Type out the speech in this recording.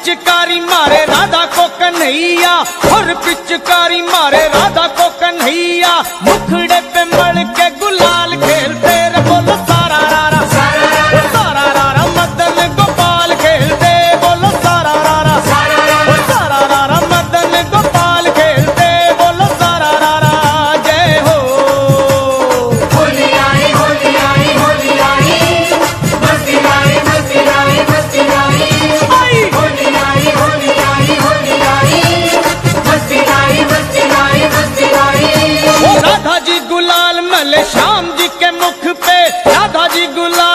पिचकारी मारे राधा को कन्हैया, और पिचकारी मारे राधा को कन्हैया। मुखड़े पे मल के भले श्याम जी के मुख पे राधा जी गुलाब